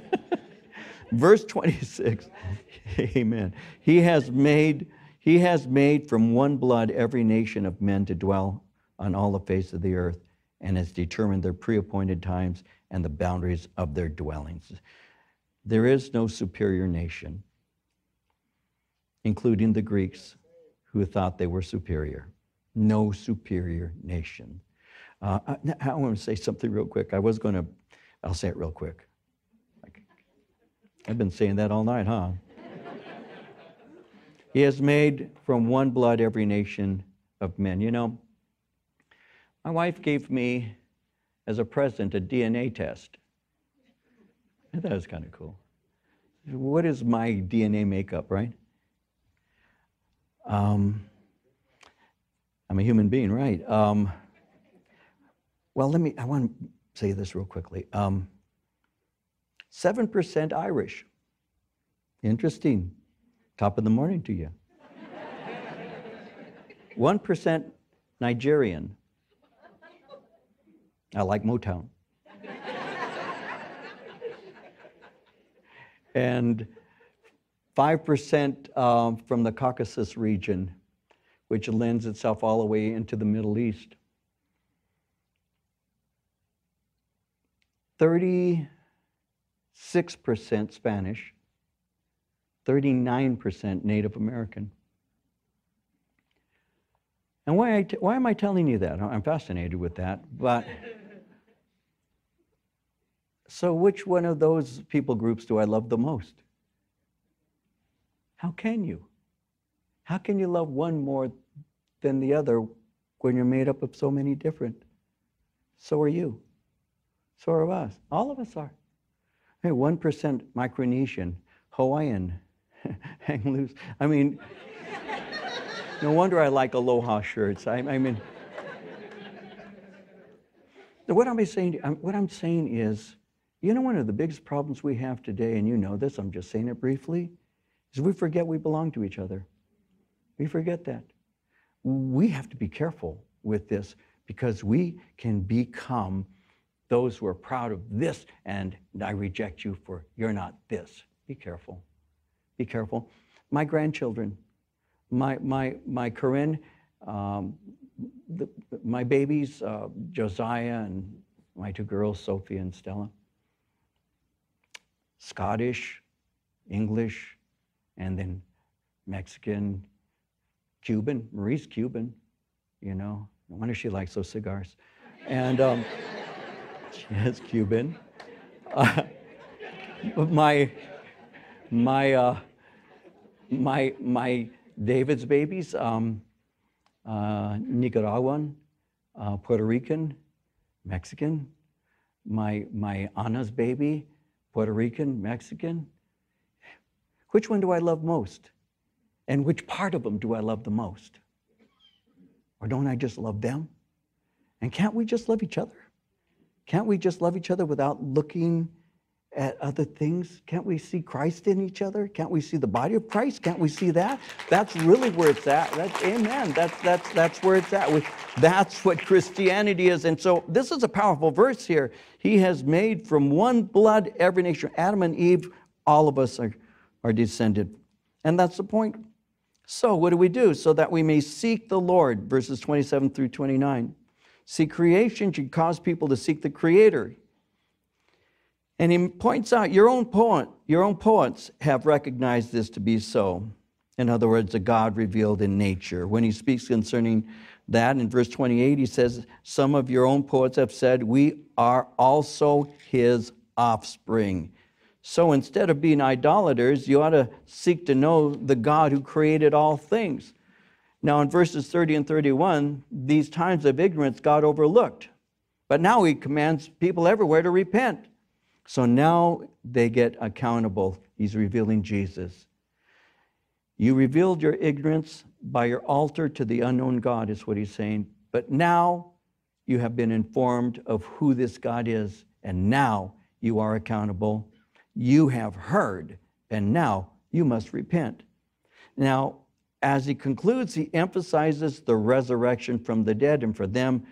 verse 26. Amen. He has made he has made from one blood every nation of men to dwell on all the face of the earth and has determined their pre-appointed times and the boundaries of their dwellings. There is no superior nation, including the Greeks who thought they were superior. No superior nation. Uh, I, I want to say something real quick. I was going to, I'll say it real quick. I've been saying that all night, huh? He has made from one blood every nation of men. You know, my wife gave me as a present a DNA test. Thought was kind of cool. What is my DNA makeup, right? Um, I'm a human being, right? Um, well, let me, I want to say this real quickly. Um, 7% Irish. Interesting. Top of the morning to you. 1% Nigerian. I like Motown. and 5% um, from the Caucasus region, which lends itself all the way into the Middle East. 36% Spanish, 39% Native American. And why, why am I telling you that? I'm fascinated with that. But so, which one of those people groups do I love the most? How can you? How can you love one more than the other when you're made up of so many different? So are you. So are us. All of us are. Hey, 1% Micronesian, Hawaiian, hang loose. I mean, no wonder I like aloha shirts. I, I mean, what I'm saying, what I'm saying is, you know, one of the biggest problems we have today, and you know this, I'm just saying it briefly, is we forget we belong to each other. We forget that. We have to be careful with this because we can become those who are proud of this and I reject you for you're not this. Be careful. Be careful. My grandchildren, my, my, my Corinne, um, the, my babies, uh, Josiah and my two girls, Sophie and Stella, Scottish, English, and then Mexican, Cuban. Marie's Cuban, you know. No wonder she likes those cigars. And um, she is Cuban. Uh, my, my, uh, my, my David's babies, um, uh, Nicaraguan, uh, Puerto Rican, Mexican. My, my Anna's baby, Puerto Rican, Mexican. Which one do I love most? And which part of them do I love the most? Or don't I just love them? And can't we just love each other? Can't we just love each other without looking at other things? Can't we see Christ in each other? Can't we see the body of Christ? Can't we see that? That's really where it's at. That's amen. That's that's that's where it's at. We, that's what Christianity is. And so this is a powerful verse here. He has made from one blood every nation. Adam and Eve, all of us are are descended. And that's the point. So, what do we do? So that we may seek the Lord, verses 27 through 29. See, creation should cause people to seek the Creator. And he points out your own poet, your own poets have recognized this to be so. In other words, a God revealed in nature. When he speaks concerning that in verse 28, he says, Some of your own poets have said, We are also his offspring. So instead of being idolaters, you ought to seek to know the God who created all things. Now, in verses 30 and 31, these times of ignorance God overlooked. But now he commands people everywhere to repent. So now they get accountable. He's revealing Jesus. You revealed your ignorance by your altar to the unknown God, is what he's saying. But now you have been informed of who this God is, and now you are accountable. You have heard, and now you must repent. Now, as he concludes, he emphasizes the resurrection from the dead, and for them,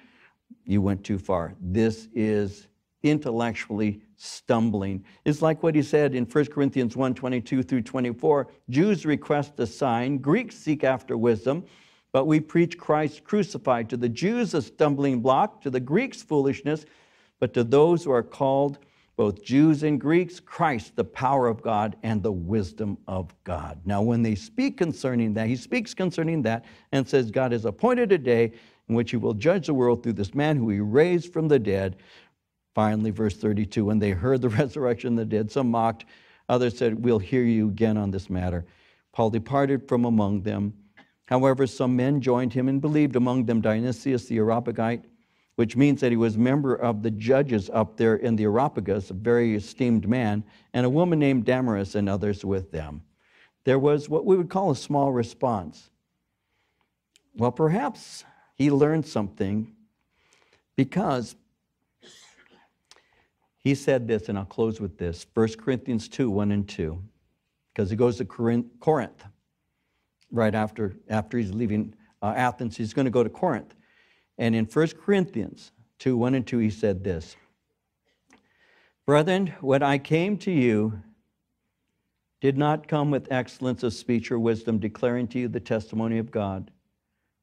you went too far. This is intellectually stumbling. It's like what he said in 1 Corinthians 1 22 through 24 Jews request a sign, Greeks seek after wisdom, but we preach Christ crucified. To the Jews, a stumbling block, to the Greeks, foolishness, but to those who are called, both Jews and Greeks, Christ, the power of God and the wisdom of God. Now, when they speak concerning that, he speaks concerning that and says, God has appointed a day in which he will judge the world through this man who he raised from the dead. Finally, verse 32 when they heard the resurrection of the dead, some mocked, others said, We'll hear you again on this matter. Paul departed from among them. However, some men joined him and believed, among them Dionysius the Areopagite which means that he was member of the judges up there in the Areopagus, a very esteemed man, and a woman named Damaris and others with them. There was what we would call a small response. Well, perhaps he learned something because he said this, and I'll close with this 1 Corinthians 2 1 and 2, because he goes to Corinth right after, after he's leaving uh, Athens. He's going to go to Corinth. And in 1 Corinthians 2 1 and 2, he said this Brethren, when I came to you, did not come with excellence of speech or wisdom, declaring to you the testimony of God.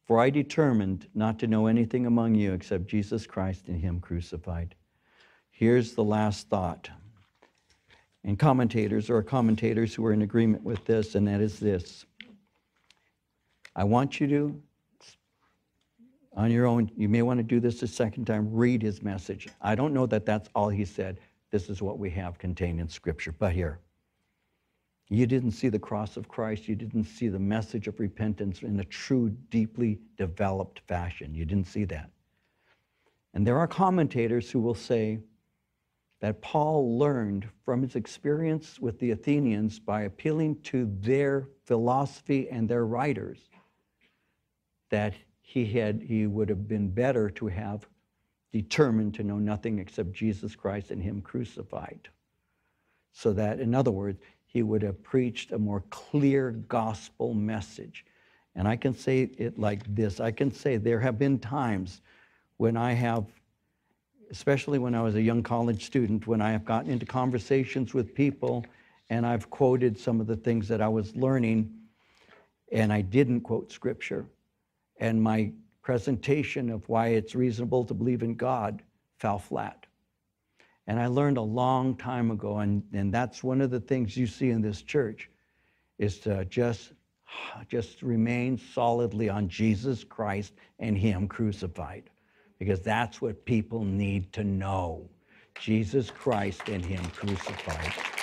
For I determined not to know anything among you except Jesus Christ and Him crucified. Here's the last thought. And commentators or commentators who are in agreement with this, and that is this. I want you to on your own. You may want to do this a second time. Read his message. I don't know that that's all he said. This is what we have contained in Scripture. But here, you didn't see the cross of Christ. You didn't see the message of repentance in a true, deeply developed fashion. You didn't see that. And there are commentators who will say that Paul learned from his experience with the Athenians by appealing to their philosophy and their writers that he, had, he would have been better to have determined to know nothing except Jesus Christ and Him crucified. So that, in other words, he would have preached a more clear gospel message. And I can say it like this I can say there have been times when I have, especially when I was a young college student, when I have gotten into conversations with people and I've quoted some of the things that I was learning and I didn't quote scripture and my presentation of why it's reasonable to believe in God fell flat. And I learned a long time ago, and, and that's one of the things you see in this church, is to just, just remain solidly on Jesus Christ and Him crucified. Because that's what people need to know. Jesus Christ and Him crucified.